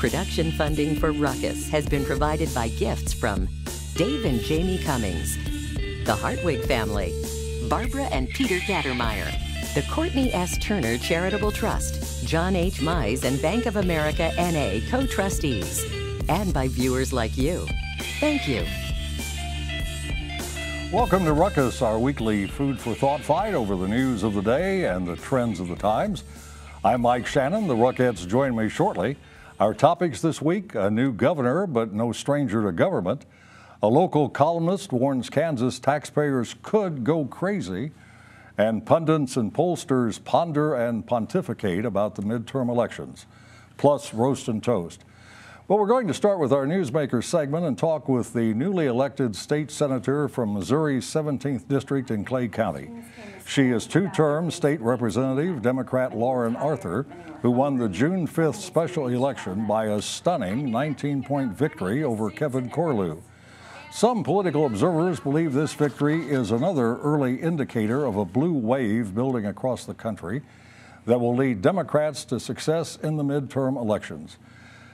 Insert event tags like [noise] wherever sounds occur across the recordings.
Production funding for Ruckus has been provided by gifts from Dave and Jamie Cummings, the Hartwig family, Barbara and Peter Gattermeyer, the Courtney S. Turner Charitable Trust, John H. Mize and Bank of America NA co-trustees, and by viewers like you. Thank you. Welcome to Ruckus, our weekly food for thought fight over the news of the day and the trends of the times. I'm Mike Shanin. The Ruckettes join me shortly. Our topics this week a new governor, but no stranger to government. A local columnist warns Kansas taxpayers could go crazy. And pundits and pollsters ponder and pontificate about the midterm elections, plus roast and toast. Well, we're going to start with our Newsmaker segment and talk with the newly elected state senator from Missouri's 17th District in Clay County. She is two-term state representative, Democrat Lauren Arthur, who won the June 5th special election by a stunning 19-point victory over Kevin Corlew. Some political observers believe this victory is another early indicator of a blue wave building across the country that will lead Democrats to success in the midterm elections.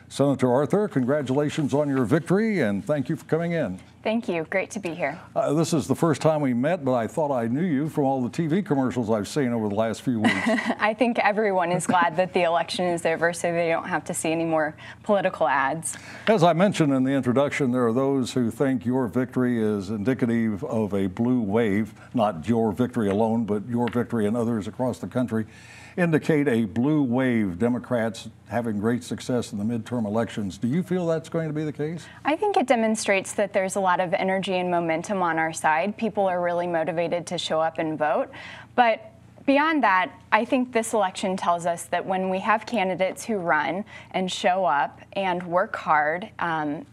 Senator Arthur, congratulations on your victory and thank you for coming in. Thank you. Great to be here. Uh, this is the first time we met, but I thought I knew you from all the TV commercials I've seen over the last few weeks. [laughs] I think everyone is glad that the election is over so they don't have to see any more political ads. As I mentioned in the introduction, there are those who think your victory is indicative of a blue wave, not your victory alone, but your victory and others across the country indicate a blue wave, Democrats having great success in the midterm elections. Do you feel that's going to be the case? I think it demonstrates that there's a lot of energy and momentum on our side. People are really motivated to show up and vote. But Beyond that, I think this election tells us that when we have candidates who run and show up and work hard um,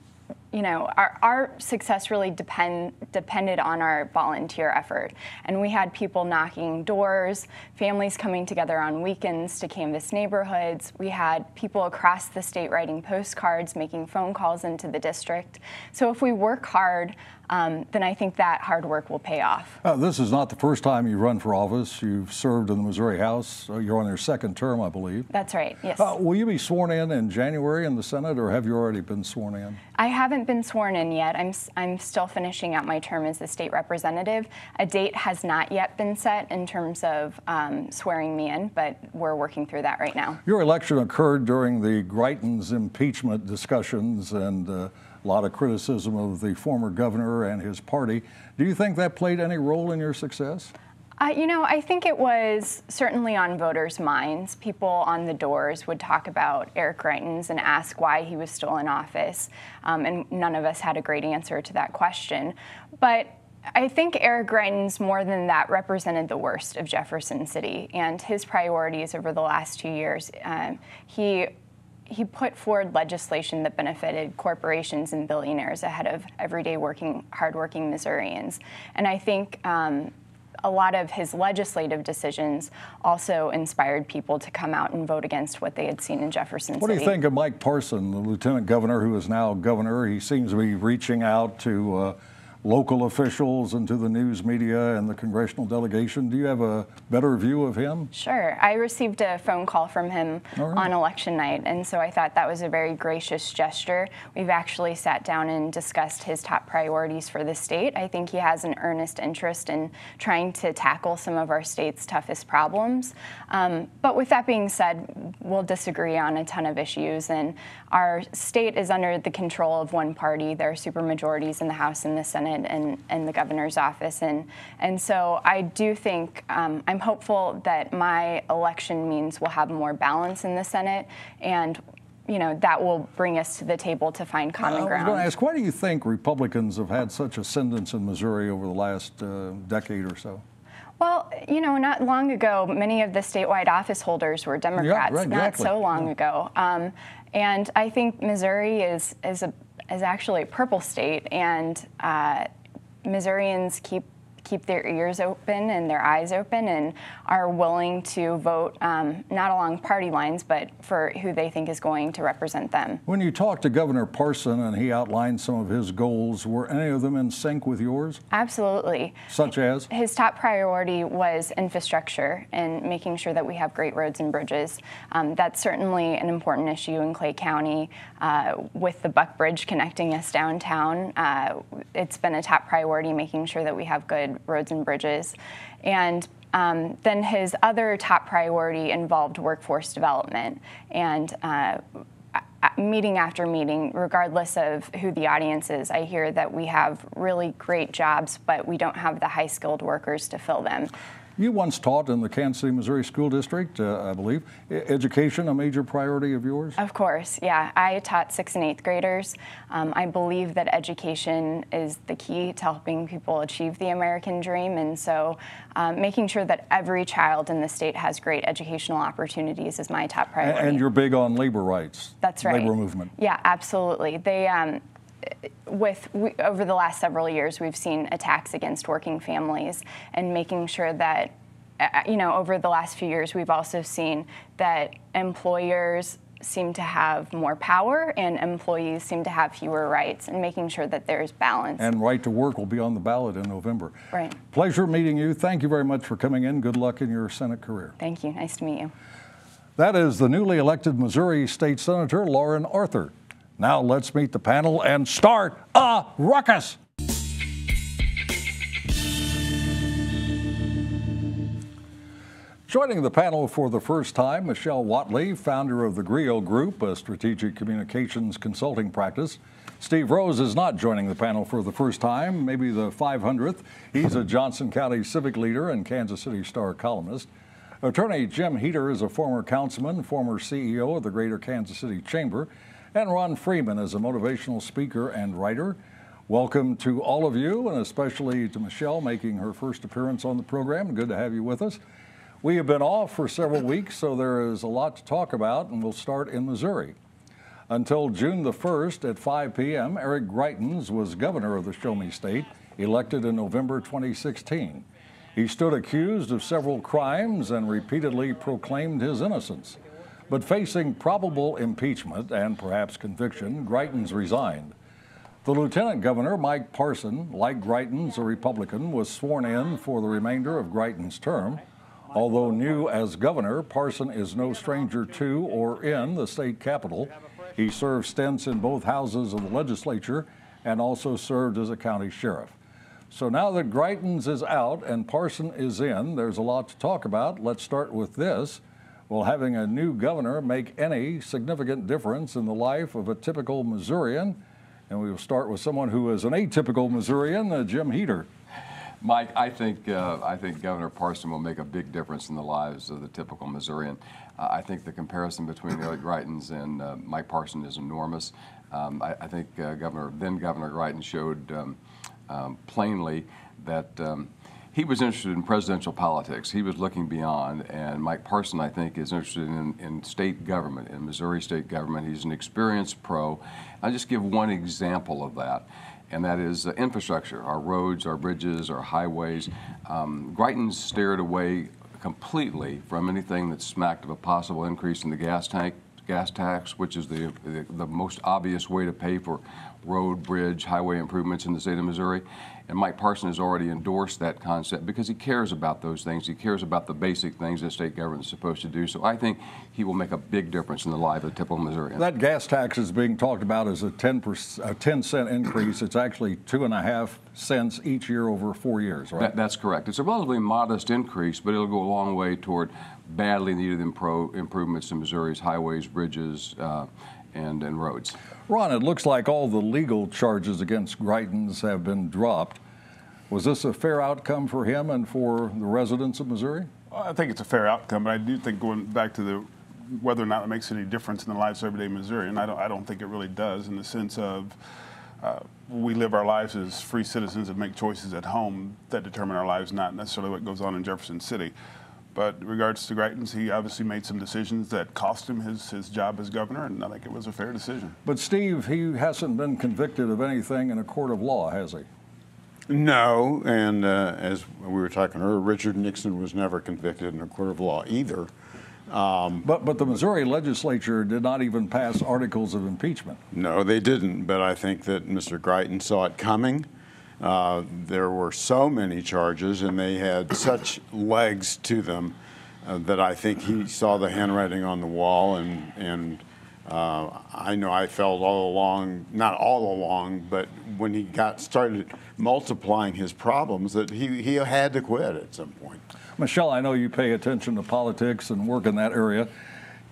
you know, our, our success really depend, depended on our volunteer effort. And we had people knocking doors, families coming together on weekends to canvass neighborhoods. We had people across the state writing postcards, making phone calls into the district. So if we work hard, um, then I think that hard work will pay off. Uh, this is not the first time you've run for office. You've served in the Missouri House. Uh, you're on your second term, I believe. That's right, yes. Uh, will you be sworn in in January in the Senate, or have you already been sworn in? I haven't been sworn in yet. I'm, I'm still finishing out my term as the state representative. A date has not yet been set in terms of um, swearing me in, but we're working through that right now. Your election occurred during the Greitens impeachment discussions and uh, a lot of criticism of the former governor and his party. Do you think that played any role in your success? Uh, you know, I think it was certainly on voters' minds. People on the doors would talk about Eric Greitens and ask why he was still in office, um, and none of us had a great answer to that question. But I think Eric Greitens, more than that, represented the worst of Jefferson City and his priorities over the last two years. Um, he he put forward legislation that benefited corporations and billionaires ahead of everyday working, hardworking Missourians. And I think um, a lot of his legislative decisions also inspired people to come out and vote against what they had seen in Jefferson what City. What do you think of Mike Parson, the lieutenant governor who is now governor? He seems to be reaching out to uh, local officials and to the news media and the congressional delegation. Do you have a better view of him? Sure. I received a phone call from him right. on election night, and so I thought that was a very gracious gesture. We've actually sat down and discussed his top priorities for the state. I think he has an earnest interest in trying to tackle some of our state's toughest problems. Um, but with that being said, we'll disagree on a ton of issues, and our state is under the control of one party. There are supermajorities in the House and the Senate Senate and, and the governor's office. And, and so I do think, um, I'm hopeful that my election means we'll have more balance in the Senate and you know, that will bring us to the table to find common ground. I was going to ask, why do you think Republicans have had such ascendance in Missouri over the last uh, decade or so? Well, you know, not long ago, many of the statewide office holders were Democrats. Yeah, right, exactly. Not so long yeah. ago, um, and I think Missouri is is a is actually purple state, and uh, Missourians keep keep their ears open and their eyes open and are willing to vote um, not along party lines, but for who they think is going to represent them. When you talked to Governor Parson and he outlined some of his goals, were any of them in sync with yours? Absolutely. Such as? His top priority was infrastructure and making sure that we have great roads and bridges. Um, that's certainly an important issue in Clay County uh, with the Buck Bridge connecting us downtown. Uh, it's been a top priority making sure that we have good roads and bridges. And um, then his other top priority involved workforce development. And uh, meeting after meeting, regardless of who the audience is, I hear that we have really great jobs, but we don't have the high skilled workers to fill them. You once taught in the Kansas City, Missouri School District, uh, I believe. education a major priority of yours? Of course, yeah. I taught sixth and eighth graders. Um, I believe that education is the key to helping people achieve the American dream, and so um, making sure that every child in the state has great educational opportunities is my top priority. And you're big on labor rights. That's right. Labor movement. Yeah, absolutely. They. Um, with we, over the last several years, we've seen attacks against working families and making sure that uh, uh, you know over the last few years we've also seen that employers seem to have more power and employees seem to have fewer rights and making sure that there's balance. And right to work will be on the ballot in November. Right. Pleasure meeting you. Thank you very much for coming in. Good luck in your Senate career. Thank you. Nice to meet you. That is the newly elected Missouri State Senator Lauren Arthur. Now let's meet the panel and start a ruckus. Joining the panel for the first time, Michele Watley, founder of the Griot Group, a strategic communications consulting practice. Steve Rose is not joining the panel for the first time, maybe the 500th. He's a Johnson County civic leader and Kansas City Star columnist. Attorney Jim Heeter is a former councilman, former CEO of the Greater Kansas City Chamber, and Ron Freeman is a motivational speaker and writer. Welcome to all of you, and especially to Michelle making her first appearance on the program. Good to have you with us. We have been off for several weeks, so there is a lot to talk about, and we'll start in Missouri. Until June the 1st at 5 p.m., Eric Greitens was governor of the Show Me State, elected in November 2016. He stood accused of several crimes and repeatedly proclaimed his innocence. But facing probable impeachment and perhaps conviction, Greitens resigned. The Lieutenant Governor, Mike Parson, like Greitens, a Republican, was sworn in for the remainder of Greitens' term. Although new as governor, Parson is no stranger to or in the state capitol. He served stints in both houses of the legislature and also served as a county sheriff. So now that Greitens is out and Parson is in, there's a lot to talk about. Let's start with this. Will having a new governor make any significant difference in the life of a typical Missourian? And we will start with someone who is an atypical Missourian, uh, Jim Heeter. Mike, I think uh, I think Governor Parson will make a big difference in the lives of the typical Missourian. Uh, I think the comparison between Eric Greitens and uh, Mike Parson is enormous. Um, I, I, think uh, Governor then Governor Greitens showed um, um, plainly that. He was interested in presidential politics. He was looking beyond, and Mike Parson, I think, is interested in, in state government, in Missouri state government. He's an experienced pro. I'll just give one example of that, and that is uh, infrastructure, our roads, our bridges, our highways. Um, Greitens steered away completely from anything that smacked of a possible increase in the gas tank gas tax, which is the, the, the most obvious way to pay for road, bridge, highway improvements in the state of Missouri. And Mike Parson has already endorsed that concept because he cares about those things. He cares about the basic things that state government is supposed to do. So I think he will make a big difference in the life of the typical Missourian. That gas tax is being talked about as a 10, percent, a 10 cent increase. It's actually two and a half cents each year over four years, right? That, that's correct. It's a relatively modest increase, but it'll go a long way toward badly needed impro- improvements in Missouri's highways, bridges, uh, and, and roads. Ron, it looks like all the legal charges against Greitens have been dropped. Was this a fair outcome for him and for the residents of Missouri? Well, I think it's a fair outcome, but I do think going back to the whether or not it makes any difference in the lives of everyday Missourian, I don't, I don't think it really does in the sense of uh, we live our lives as free citizens and make choices at home that determine our lives, not necessarily what goes on in Jefferson City. But in regards to Greitens, he obviously made some decisions that cost him his, his job as governor, and I think it was a fair decision. But Steve, he hasn't been convicted of anything in a court of law, has he? No, and uh, as we were talking earlier, Richard Nixon was never convicted in a court of law either. Um, but but the Missouri legislature did not even pass articles of impeachment. No, they didn't. But I think that Mr. Greitens saw it coming. Uh, there were so many charges, and they had such legs to them uh, that I think he saw the handwriting on the wall, and and uh, I know I felt all along, not all along, but when he got started multiplying his problems, that he he had to quit at some point. Michelle, I know you pay attention to politics and work in that area.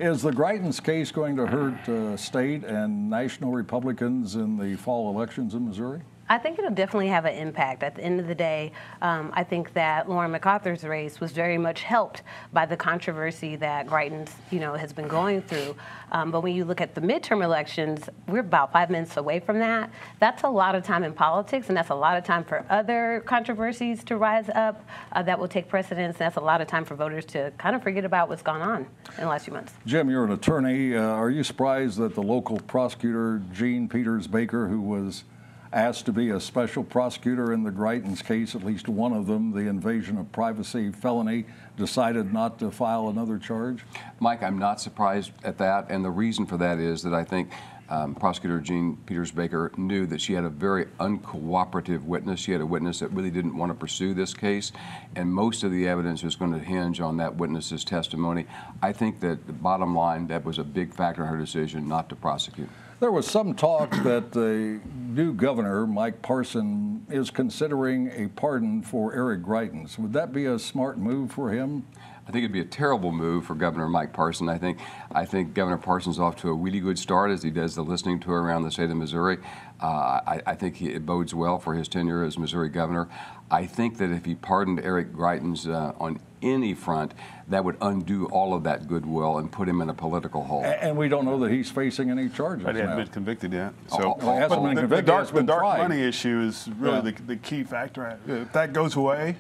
Is the Greitens case going to hurt uh, state and national Republicans in the fall elections in Missouri? I think it'll definitely have an impact. At the end of the day, um, I think that Lauren MacArthur's race was very much helped by the controversy that Greitens, you know, has been going through. Um, but when you look at the midterm elections, we're about five minutes away from that. That's a lot of time in politics, and that's a lot of time for other controversies to rise up uh, that will take precedence. And that's a lot of time for voters to kind of forget about what's gone on in the last few months. Jim, you're an attorney. Uh, are you surprised that the local prosecutor, Jean Peters Baker, who was asked to be a special prosecutor in the Greitens case, at least one of them, the invasion of privacy felony, decided not to file another charge? Mike, I'm not surprised at that, and the reason for that is that I think um, Prosecutor Jean Peters Baker knew that she had a very uncooperative witness. She had a witness that really didn't want to pursue this case, and most of the evidence was going to hinge on that witness's testimony. I think that the bottom line, that was a big factor in her decision not to prosecute. There was some talk that the new governor, Mike Parson, is considering a pardon for Eric Greitens. Would that be a smart move for him? I think it'd be a terrible move for Governor Mike Parson. I think I think Governor Parson's off to a really good start as he does the listening tour around the state of Missouri. Uh, I, I, think he, it bodes well for his tenure as Missouri governor. I think that if he pardoned Eric Greitens uh, on any front, that would undo all of that goodwill and put him in a political hole. And we don't know that he's facing any charges. But he hasn't now. been convicted yet. So, oh, well, he hasn't been the, convicted. The dark, the dark money issue is really yeah. the, the key factor. If that goes away,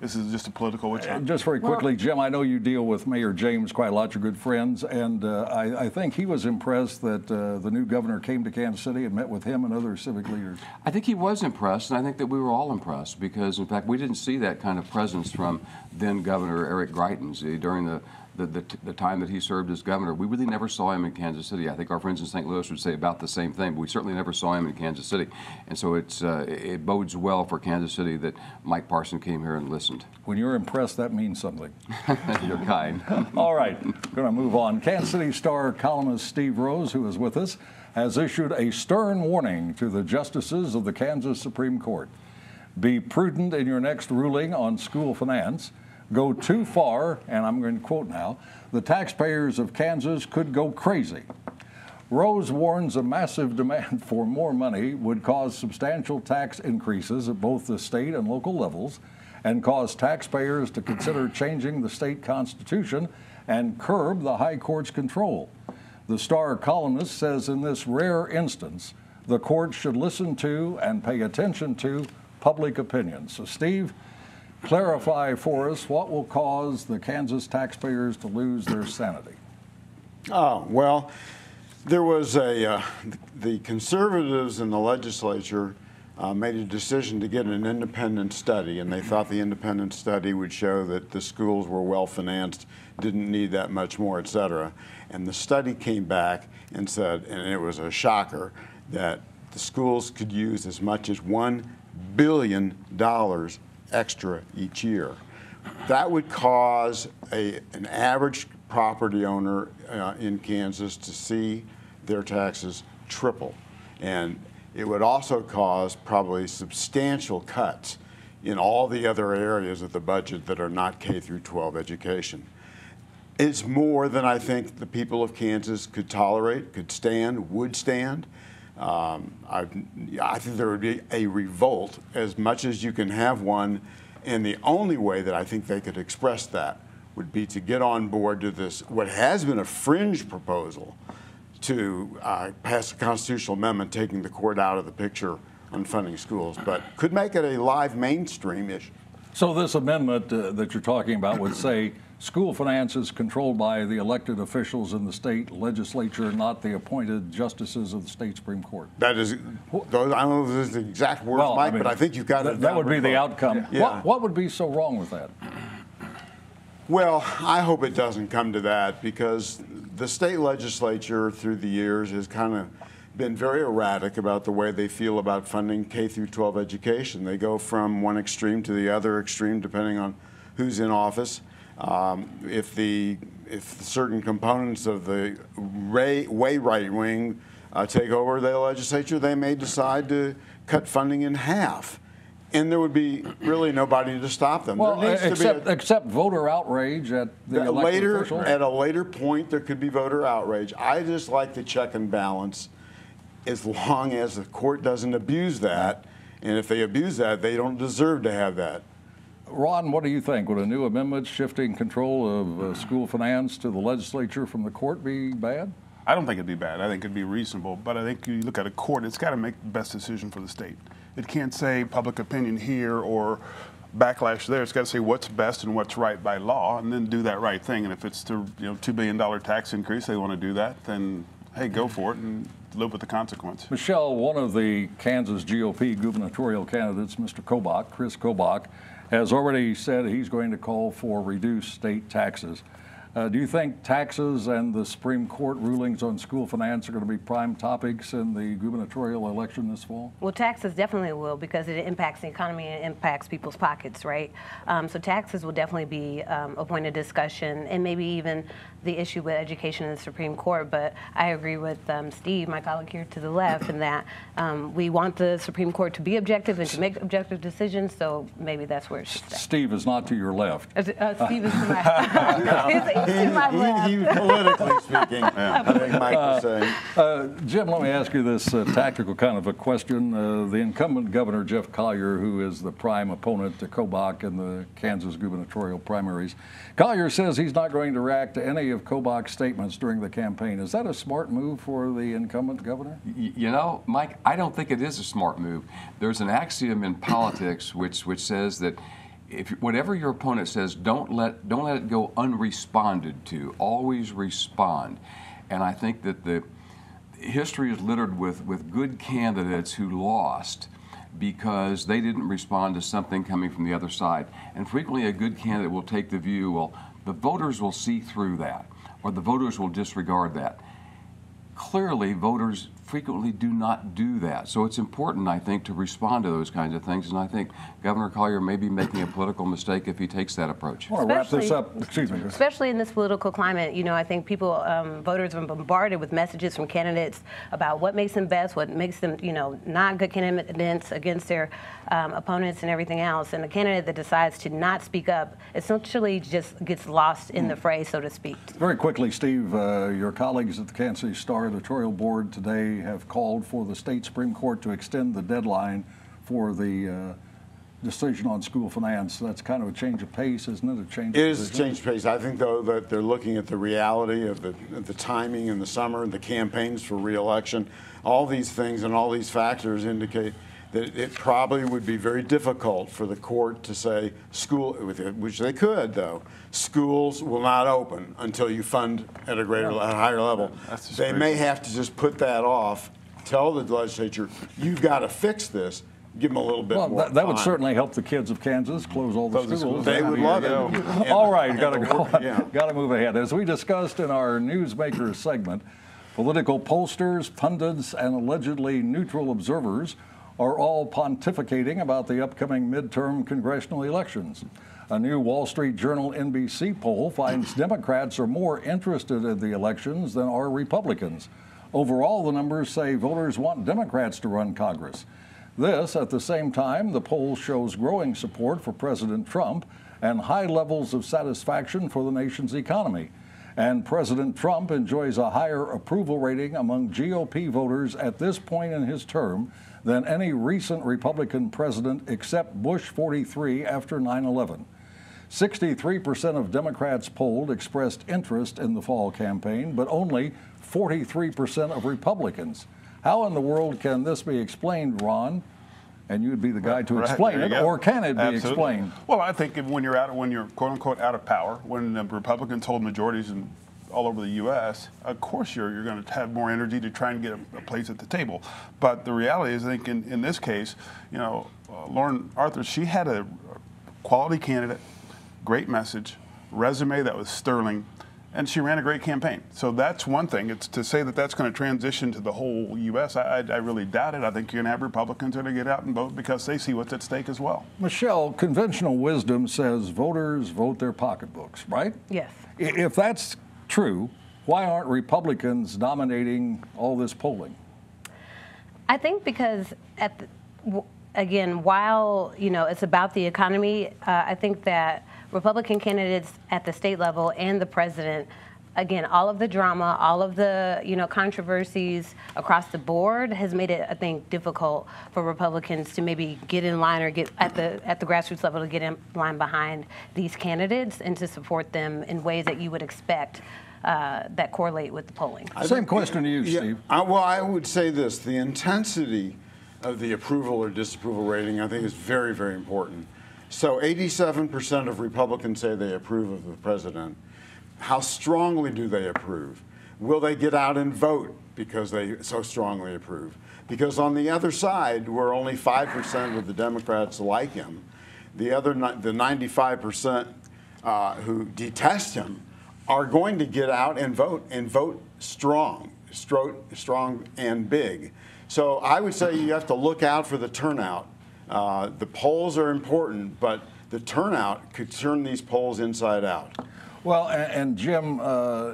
this is just a political witch hunt. Just very quickly, well, Jim, I know you deal with Mayor James quite a lot. You're good friends, and uh, I, I, think he was impressed that uh, the new governor came to Kansas City and met with him and other civic leaders. I think he was impressed, and I think that we were all impressed because, in fact, we didn't see that kind of presence from then Governor Eric Greitens during the the, the, the, time that he served as governor, we really never saw him in Kansas City. I think our friends in St. Louis would say about the same thing, but we certainly never saw him in Kansas City. And so it's, uh, it bodes well for Kansas City that Mike Parson came here and listened. When you're impressed, that means something. [laughs] you're kind. [laughs] All right, going to move on. Kansas City Star columnist Steve Rose, who is with us, has issued a stern warning to the justices of the Kansas Supreme Court. Be prudent in your next ruling on school finance go too far, and I'm going to quote now, the taxpayers of Kansas could go crazy. Rose warns a massive demand for more money would cause substantial tax increases at both the state and local levels and cause taxpayers to consider changing the state constitution and curb the high court's control. The Star columnist says in this rare instance, the court should listen to and pay attention to public opinion. So, Steve, clarify for us what will cause the Kansas taxpayers to lose their sanity. Oh, well, there was a, uh, the conservatives in the legislature uh, made a decision to get an independent study, and they thought the independent study would show that the schools were well financed, didn't need that much more, et cetera. And the study came back and said, and it was a shocker, that the schools could use as much as $1 billion extra each year. That would cause a, an average property owner uh, in Kansas to see their taxes triple. And it would also cause probably substantial cuts in all the other areas of the budget that are not K through 12 education. It's more than I think the people of Kansas could tolerate, could stand, would stand. Um, I, I think there would be a revolt as much as you can have one. And the only way that I think they could express that would be to get on board to this, what has been a fringe proposal to uh, pass a constitutional amendment taking the court out of the picture on funding schools, but could make it a live mainstream issue. So this amendment uh, that you're talking about would say school finance is controlled by the elected officials in the state legislature, not the appointed justices of the state Supreme Court. That is, I don't know if this is the exact words, Well, Mike, mean, but I think you've got that, it. That would be the outcome. Yeah. What, what would be so wrong with that? Well, I hope it doesn't come to that because the state legislature through the years has kind of been very erratic about the way they feel about funding K through 12 education. They go from one extreme to the other extreme depending on who's in office. Um, if the if certain components of the ray, way right wing uh, take over the legislature, they may decide to cut funding in half. And there would be really nobody to stop them. Well, there needs to except, a, except voter outrage at the later, officials. at a later point, there could be voter outrage. I just like the check and balance, as long as the court doesn't abuse that. And if they abuse that, they don't deserve to have that. Ron, what do you think? Would a new amendment shifting control of uh, school finance to the legislature from the court be bad? I don't think it'd be bad. I think it'd be reasonable. But I think you look at a court, it's got to make the best decision for the state. It can't say public opinion here or backlash there. It's got to say what's best and what's right by law, and then do that right thing. And if it's the you know two billion dollar tax increase, they want to do that, then hey, go for it and live with the consequence. Michelle, one of the Kansas GOP gubernatorial candidates, Mr. Kobach, Kris Kobach, has already said he's going to call for reduced state taxes. Uh, do you think taxes and the Supreme Court rulings on school finance are going to be prime topics in the gubernatorial election this fall? Well, taxes definitely will because it impacts the economy and it impacts people's pockets, right? Um, so taxes will definitely be um, a point of discussion and maybe even the issue with education in the Supreme Court. But I agree with um, Steve, my colleague here to the left, in that um, we want the Supreme Court to be objective and to make objective decisions. So maybe that's where it should stay. Steve is not to your left. Uh, uh, Steve is to my, [laughs] [laughs] he's, he's to my left. He, he, politically speaking, [laughs] I think Mike was saying. Uh, Jim, let me ask you this uh, tactical kind of a question. Uh, the incumbent governor, Jeff Colyer, who is the prime opponent to Kobach in the Kansas gubernatorial primaries, Colyer says he's not going to react to any of Kobach's statements during the campaign. Is that a smart move for the incumbent governor? You know, Mike, I don't think it is a smart move. There's an axiom in politics which which says that if whatever your opponent says, don't let don't let it go unresponded to. Always respond. And I think that the history is littered with with good candidates who lost because they didn't respond to something coming from the other side. And frequently, a good candidate will take the view, well, the voters will see through that, or the voters will disregard that clearly voters frequently do not do that. So it's important, I think, to respond to those kinds of things. And I think Governor Colyer may be making a political mistake if he takes that approach. I want to wrap this up. Excuse me. Especially in this political climate, you know, I think people, um, voters are bombarded with messages from candidates about what makes them best, what makes them, you know, not good candidates against their um, opponents and everything else. And a candidate that decides to not speak up essentially just gets lost in the fray, so to speak. Very quickly, Steve, uh, your colleagues at the Kansas City Star editorial board today have called for the state Supreme Court to extend the deadline for the uh, decision on school finance. That's kind of a change of pace, isn't it? A change. It of is a change of pace. I think, though, that they're looking at the reality of the, of the timing in the summer, the campaigns for reelection. All these things and all these factors indicate that it probably would be very difficult for the court to say school, which they could, though, schools will not open until you fund at a greater, at a higher level. That's just They may have to just put that off, tell the legislature, you've got to fix this, give them a little bit Well, more that, that would certainly help the kids of Kansas close all the Close the schools. schools. They That'd would be- love it. And- All right, got to go. yeah. Got to move ahead. As we discussed in our newsmakers segment, political pollsters, pundits, and allegedly neutral observers are all pontificating about the upcoming midterm congressional elections. A new Wall Street Journal NBC poll finds [coughs] Democrats are more interested in the elections than are Republicans. Overall, the numbers say voters want Democrats to run Congress. This, at the same time, the poll shows growing support for President Trump and high levels of satisfaction for the nation's economy. And President Trump enjoys a higher approval rating among GOP voters at this point in his term than any recent Republican president except Bush 43 after 9 11. 63% of Democrats polled expressed interest in the fall campaign, but only 43% of Republicans. How in the world can this be explained, Ron? and you'd be the guy to explain there it, or can it be Absolutely. explained? Well, I think when you're out, when you're quote unquote out of power, when the Republicans hold majorities in all over the U.S., of course you're you're going to have more energy to try and get a, a place at the table. But the reality is, I think in, in this case, you know, uh, Lauren Arthur, she had a quality candidate, great message, resume that was sterling. And she ran a great campaign. So that's one thing. It's to say that that's going to transition to the whole U.S. I, I, I really doubt it. I think you're going to have Republicans that are going to get out and vote because they see what's at stake as well. Michelle, conventional wisdom says voters vote their pocketbooks, right? Yes. If that's true, why aren't Republicans dominating all this polling? I think because at the, again, while you know it's about the economy, uh, I think that Republican candidates at the state level and the president, again, all of the drama, all of the you know controversies across the board has made it, I think, difficult for Republicans to maybe get in line or get at the at the grassroots level to get in line behind these candidates and to support them in ways that you would expect. Uh, that correlate with the polling. Same question to you, Yeah, Steve. I, well, I would say this: the intensity of the approval or disapproval rating, I think, is very, very important. So, 87% of Republicans say they approve of the president. How strongly do they approve? Will they get out and vote because they so strongly approve? Because on the other side, where only 5% of the Democrats like him, the other the 95% uh, who detest him are going to get out and vote and vote strong, stro- strong and big. So I would say you have to look out for the turnout. Uh, the polls are important, but the turnout could turn these polls inside out. Well, and, and Jim, uh,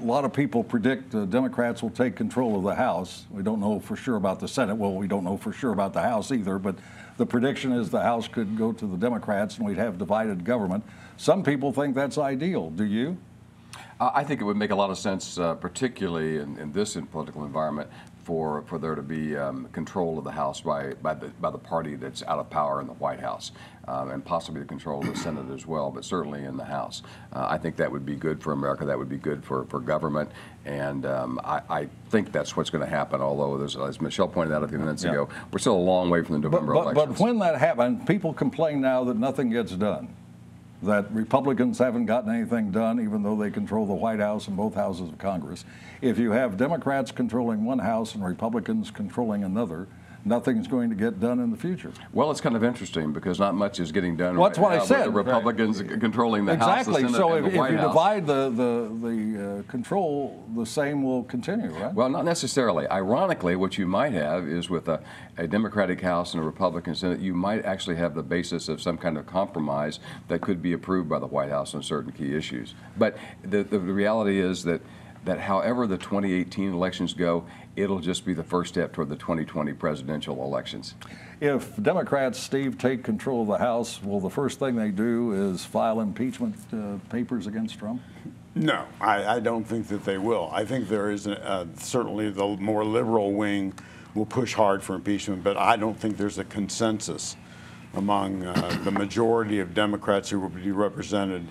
a lot of people predict the Democrats will take control of the House. We don't know for sure about the Senate. Well, we don't know for sure about the House either, but the prediction is the House could go to the Democrats and we'd have divided government. Some people think that's ideal. Do you? I think it would make a lot of sense, uh, particularly in, in this political environment, for, for there to be um, control of the House by, by, the, by the party that's out of power in the White House, um, and possibly the control of the Senate as well, but certainly in the House. Uh, I think that would be good for America. That would be good for, for government, and um, I, I think that's what's going to happen. Although, there's, as Michelle pointed out a few minutes Yeah. ago, we're still a long way from the But, November but, elections. but when that happened, people complain now that nothing gets done, that Republicans haven't gotten anything done, even though they control the White House and both houses of Congress. If you have Democrats controlling one house and Republicans controlling another, nothing's going to get done in the future. Well, it's kind of interesting because not much is getting done Well, that's right what I now said. the Republicans controlling the House, the exactly. Senate, so if, if you House. divide the the, the uh, control, the same will continue, right? Well, not necessarily. Ironically, what you might have is with a, a Democratic House and a Republican Senate, you might actually have the basis of some kind of compromise that could be approved by the White House on certain key issues. But the, the reality is that, that however the 2018 elections go, it'll just be the first step toward the 2020 presidential elections. If Democrats, Steve, take control of the House, will the first thing they do is file impeachment uh, papers against Trump? No, I, I don't think that they will. I think there is a, uh, certainly the more liberal wing will push hard for impeachment, but I don't think there's a consensus among uh, the majority of Democrats who will be represented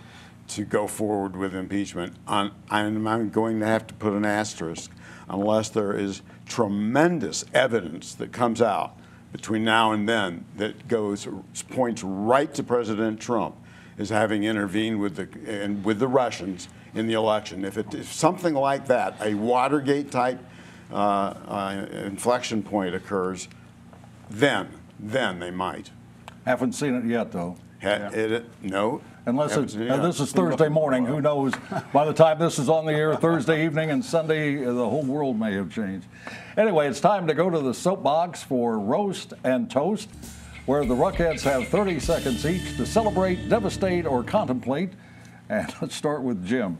to go forward with impeachment. On, and I'm going to have to put an asterisk unless there is tremendous evidence that comes out between now and then that goes points right to President Trump as having intervened with the and with the Russians in the election. If it if something like that, a Watergate type uh, uh, inflection point occurs, then then they might. Haven't seen it yet, though. Ha- it- no. Unless it's, seen it uh, this is Thursday morning, who knows? By the time this is on the air Thursday evening and Sunday, uh, the whole world may have changed. Anyway, it's time to go to the soapbox for Roast and Toast, where the Ruckheads have 30 seconds each to celebrate, devastate, or contemplate. And [laughs] let's start with Jim.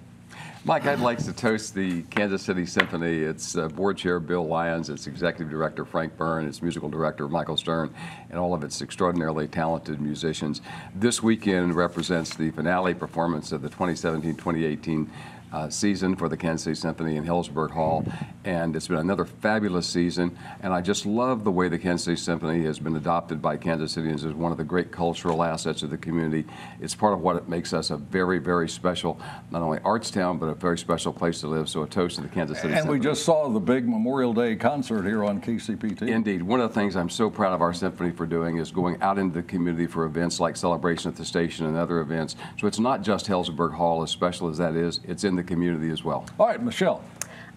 Mike, I'd like to toast the Kansas City Symphony. Its uh, board chair, Bill Lyons, its executive director, Frank Byrne, its musical director, Michael Stern, and all of its extraordinarily talented musicians. This weekend represents the finale performance of the 2017 2018 uh, season for the Kansas City Symphony in Helzberg Hall, and it's been another fabulous season. And I just love the way the Kansas City Symphony has been adopted by Kansas Cityans as one of the great cultural assets of the community. It's part of what it makes us a very, very special, not only arts town, but a very special place to live. So a toast to the Kansas City Symphony. And Symphony. we just saw the big Memorial Day concert here on KCPT. Indeed. One of the things I'm so proud of our symphony for doing is going out into the community for events like Celebration at the Station and other events. So it's not just Helzberg Hall, as special as that is, it's in the community as well. All right, Michelle.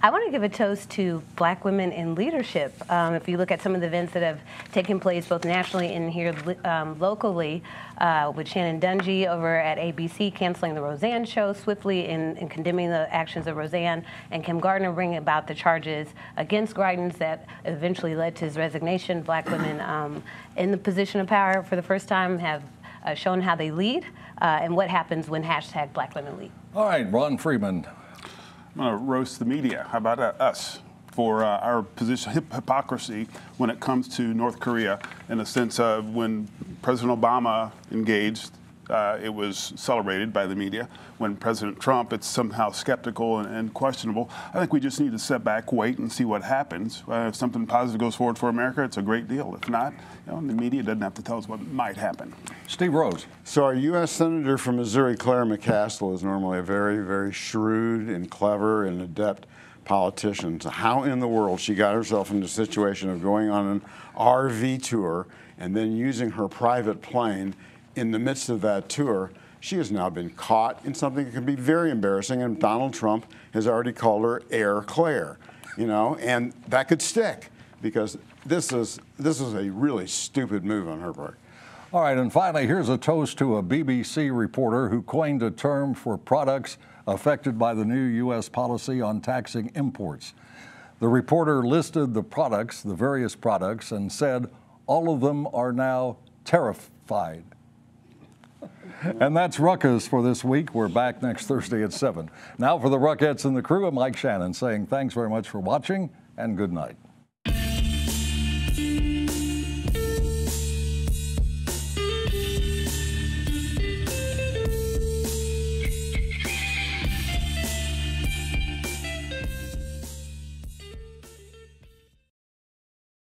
I want to give a toast to black women in leadership. Um, if you look at some of the events that have taken place both nationally and here um, locally, uh, with Channing Dungey over at ABC canceling the Roseanne show swiftly and, and condemning the actions of Roseanne, and Kim Gardner bringing about the charges against Greitens that eventually led to his resignation. Black women um, in the position of power for the first time have uh, shown how they lead uh, and what happens when hashtag Black Women Lead. All right, Ron Freeman. I'm going to roast the media. How about uh, us for uh, our position hip- hypocrisy when it comes to North Korea in the sense of when President Obama engaged, uh, it was celebrated by the media. When President Trump, it's somehow skeptical and, and questionable. I think we just need to step back, wait, and see what happens. Uh, if something positive goes forward for America, it's a great deal. If not, you know, the media doesn't have to tell us what might happen. Steve Rose. So our U.S. Senator from Missouri, Claire McCaskill, is normally a very, very shrewd and clever and adept politician. So how in the world she got herself into a situation of going on an RV tour and then using her private plane in the midst of that tour, she has now been caught in something that can be very embarrassing, and Donald Trump has already called her Air Claire, you know, and that could stick because this is this is a really stupid move on her part. All right, and finally, here's a toast to a BBC reporter who coined a term for products affected by the new U.S. policy on taxing imports. The reporter listed the products, the various products, and said all of them are now terrified. And that's Ruckus for this week. We're back next Thursday at 7. Now for the Ruckettes and the crew, I'm Mike Shanin saying thanks very much for watching and good night.